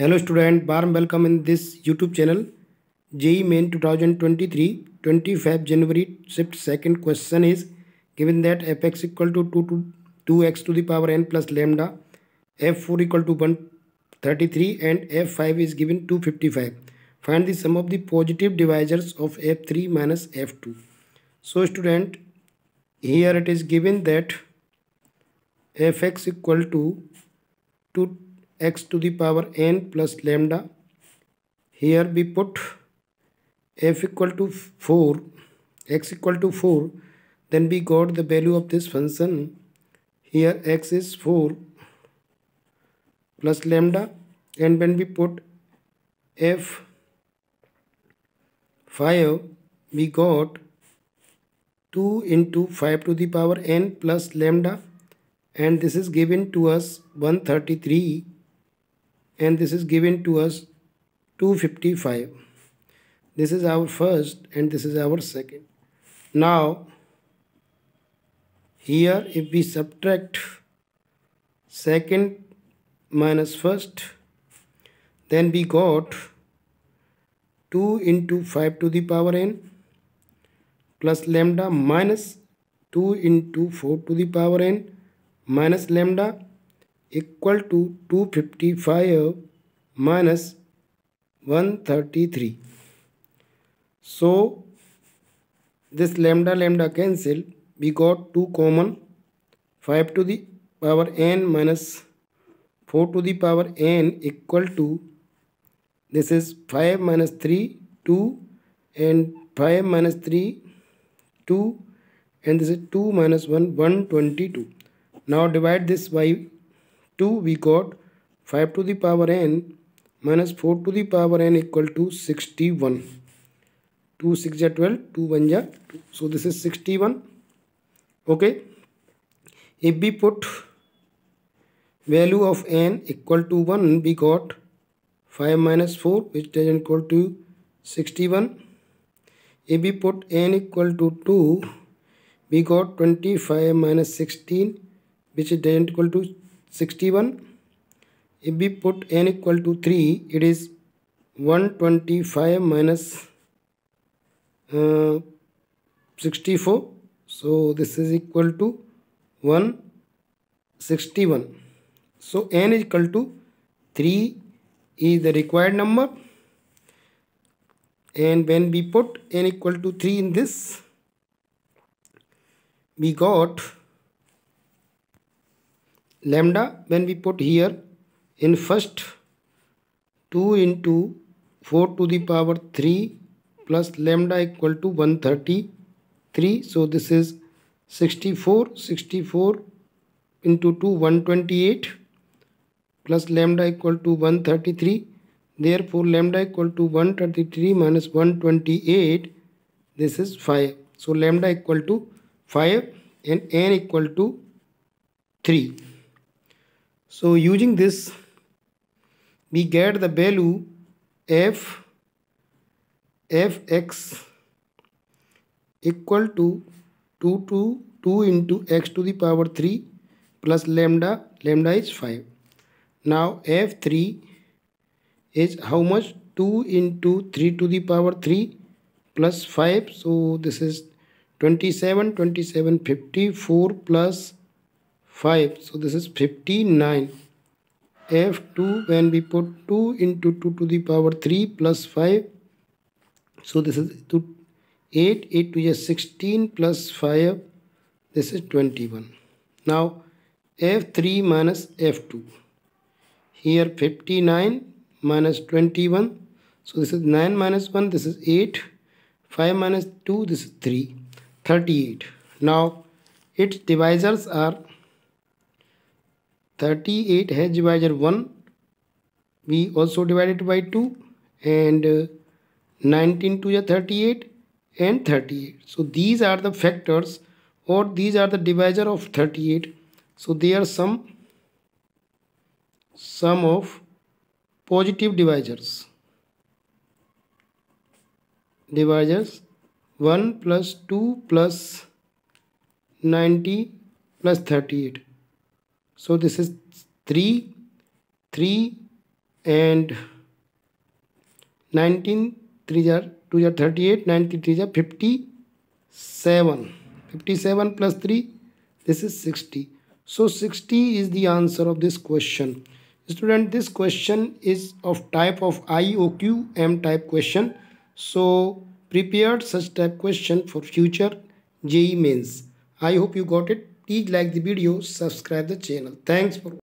Hello student, warm welcome in this YouTube channel. JEE Main 2023, 25 January shift second question is given that fx equal to 2 to 2x to the power n plus lambda, f4 equal to 133 and f5 is given 255. Find the sum of the positive divisors of f3 minus f2. So student, here it is given that fx equal to 2 x to the power n plus lambda here we put f equal to 4 x equal to 4 then we got the value of this function. Here x is 4 plus lambda and when we put f 5 we got 2 into 5 to the power n plus lambda and this is given to us 133 and this is given to us 255 this is our first and this is our second. Now here if we subtract second minus first then we got 2 into 5 to the power n plus lambda minus 2 into 4 to the power n minus lambda equal to 255 minus 133. So this lambda lambda cancel we got 2 common 5 to the power n minus 4 to the power n equal to this is 5 minus 3 2 and 5 minus 3 2 and this is 2 minus 1 122 now divide this by 2 we got 5 to the power n minus 4 to the power n equal to 61 2 6 are 12 2 1 are 2 so this is 61 okay if we put value of n equal to 1 we got 5 minus 4 which is equal to 61 if we put n equal to 2 we got 25 minus 16 which is equal to 61 if we put n equal to 3 it is 125 minus uh, 64 so this is equal to 161 so n is equal to 3 is the required number. And when we put n equal to 3 in this we got lambda when we put here in first 2 into 4 to the power 3 plus lambda equal to 133 so this is 64 64 into 2 128 plus lambda equal to 133 therefore lambda equal to 133 minus 128 this is 5 so lambda equal to 5 and n equal to 3 so using this, we get the value f fx equal to 2 to 2 into x to the power 3 plus lambda, lambda is 5. Now f3 is how much? 2 into 3 to the power 3 plus 5. So this is 27, 27, 54 plus 5 so this is 59 f2 when we put 2 into 2 to the power 3 plus 5 so this is 8 8 to 16 plus 5 this is 21 now f3 minus f2 here 59 minus 21 so this is 9 minus 1 this is 8 5 minus 2 this is 3 38 now its divisors are 38 has divisor 1 we also divide it by 2 and uh, 19 to the 38 and 38 so these are the factors or these are the divisor of 38 so they are some sum of positive divisors. Divisors 1 plus 2 plus 90 plus 38 so this is 3 3 and 19 3 are 2 are 38 93 are 57 57 plus 3 this is 60 so 60 is the answer of this question. Student this question is of type of IOQ M type question. So prepared such type question for future JEE mains. I hope you got it please like the video subscribe the channel. Thanks for